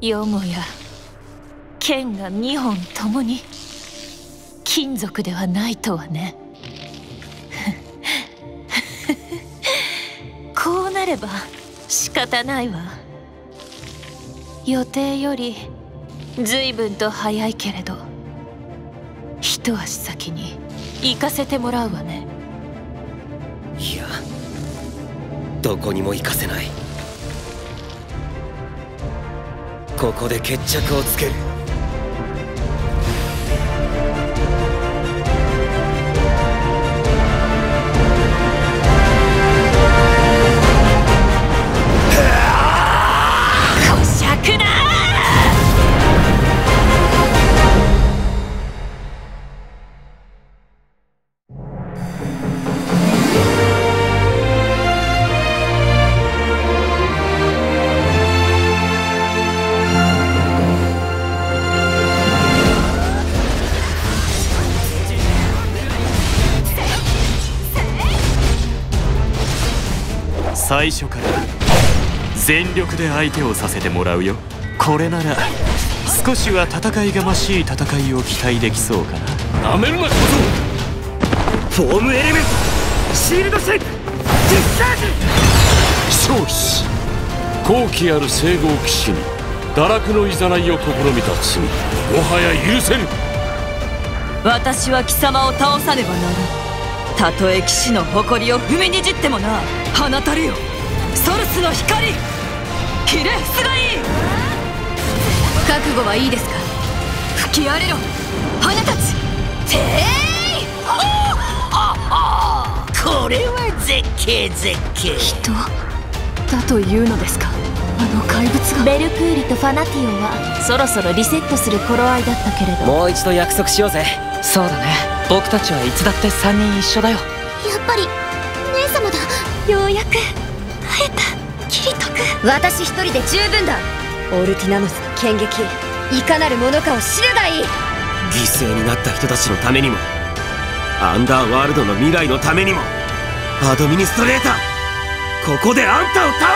よもや剣が2本ともに金属ではないとはね。こうなれば仕方ないわ。予定より随分と早いけれど一足先に行かせてもらうわね。いやどこにも行かせない。ここで決着をつける。最初から全力で相手をさせてもらうよ。これなら少しは戦いがましい戦いを期待できそうかな。なめるな小僧フォームエレメントシールドシェイプディスチャージ。消死好機ある聖号騎士に堕落のいざないを試みた罪。もはや許せぬ。私は貴様を倒さねばならんたとえ騎士の誇りを踏みにじってもな。放たるよ。ソルスの光。ひれ伏すがいい。覚悟はいいですか？吹き荒れろ。花たち。てい！これは絶景絶景人だというのですかあの怪物が。ベルクーリとファナティオはそろそろリセットする頃合いだったけれど。もう一度約束しようぜ。そうだね。僕たちはいつだって3人一緒だよ。やっぱり姉様だ。ようやく会えた。キリト君私一人で十分だ。オルティナノスの剣撃。いかなるものかを知るがいい。犠牲になった人たちのためにもアンダーワールドの未来のためにもアドミニストレーターここであんたを倒す